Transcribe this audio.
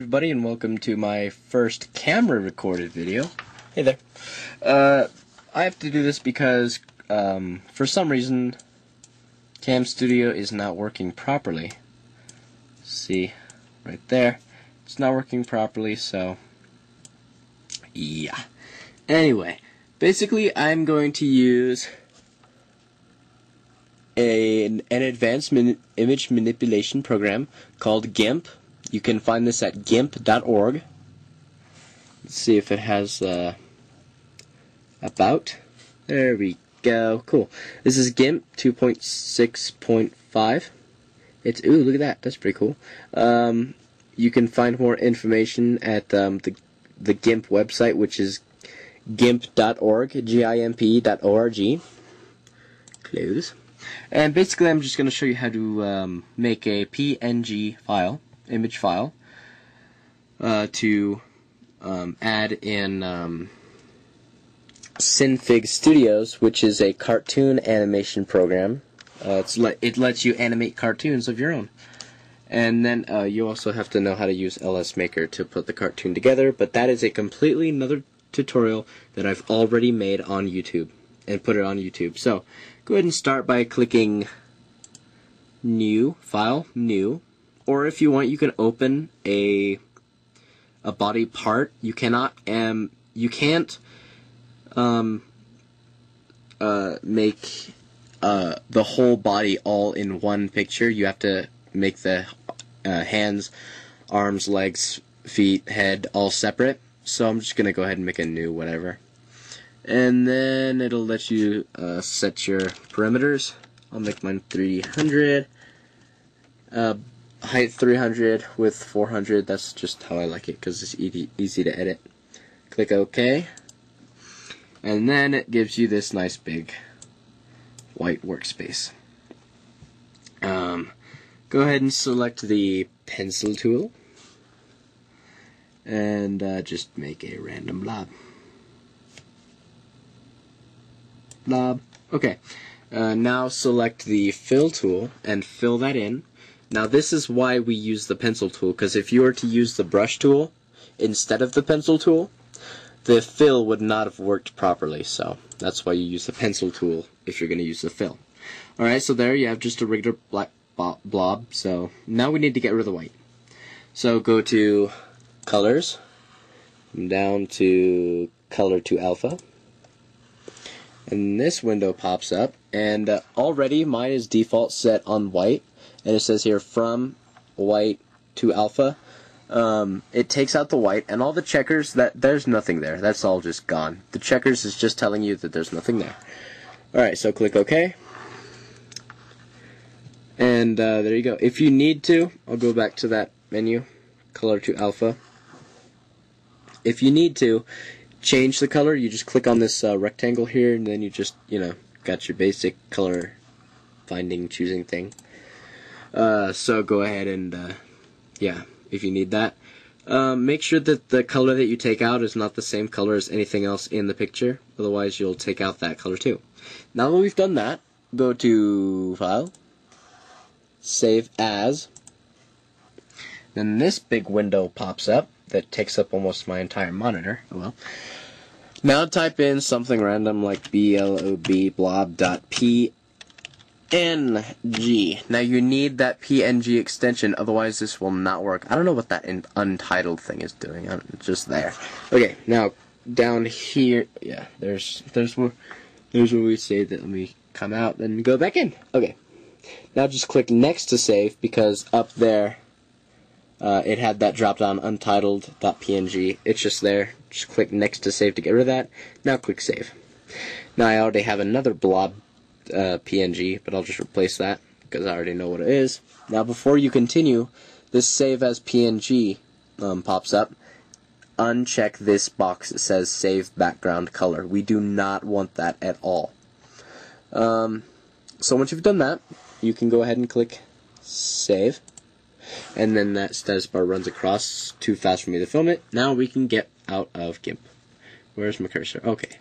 everybody and welcome to my first camera recorded video. Hey there. Uh, I have to do this because um, for some reason Cam Studio is not working properly. See, right there. It's not working properly, so yeah. Anyway, basically I'm going to use a, an advanced min image manipulation program called GIMP you can find this at gimp.org. Let's see if it has uh, about. There we go. Cool. This is GIMP 2.6.5. It's ooh, look at that. That's pretty cool. Um, you can find more information at um, the the GIMP website, which is gimp.org, G-I-M-P.org. Close. And basically, I'm just going to show you how to um, make a PNG file image file uh, to um, add in um, Synfig Studios, which is a cartoon animation program. Uh, le it lets you animate cartoons of your own. And then uh, you also have to know how to use LS Maker to put the cartoon together, but that is a completely another tutorial that I've already made on YouTube and put it on YouTube. So go ahead and start by clicking New, File, New, or if you want, you can open a a body part. You cannot um you can't um uh make uh the whole body all in one picture. You have to make the uh, hands, arms, legs, feet, head all separate. So I'm just gonna go ahead and make a new whatever. And then it'll let you uh, set your parameters. I'll make mine 300. Uh, height 300 with 400. That's just how I like it because it's easy, easy to edit. Click OK. And then it gives you this nice big white workspace. Um, go ahead and select the pencil tool and uh, just make a random blob. Blob. Okay. Uh, now select the fill tool and fill that in now this is why we use the pencil tool, because if you were to use the brush tool instead of the pencil tool, the fill would not have worked properly, so that's why you use the pencil tool if you're going to use the fill. Alright, so there you have just a regular black blob, so now we need to get rid of the white. So go to colors, down to color to alpha, and this window pops up, and uh, already mine is default set on white, and it says here from white to alpha. Um, it takes out the white and all the checkers. That there's nothing there. That's all just gone. The checkers is just telling you that there's nothing there. All right, so click OK. And uh, there you go. If you need to, I'll go back to that menu, color to alpha. If you need to change the color, you just click on this uh, rectangle here, and then you just, you know, got your basic color finding choosing thing. Uh, so go ahead and, uh, yeah, if you need that. Um, make sure that the color that you take out is not the same color as anything else in the picture, otherwise you'll take out that color too. Now that we've done that, go to File, Save As, then this big window pops up that takes up almost my entire monitor. Oh well. Now type in something random like blob blob.p PNG. Now you need that PNG extension, otherwise this will not work. I don't know what that untitled thing is doing. It's just there. Okay, now down here, yeah, there's there's where there's where we say that. Let me come out and go back in. Okay, now just click next to save because up there uh, it had that drop down untitled.png. It's just there. Just click next to save to get rid of that. Now click save. Now I already have another blob uh, PNG, but I'll just replace that because I already know what it is. Now, before you continue, this save as PNG um, pops up. Uncheck this box that says save background color. We do not want that at all. Um, so once you've done that, you can go ahead and click save. And then that status bar runs across too fast for me to film it. Now we can get out of GIMP. Where's my cursor? Okay.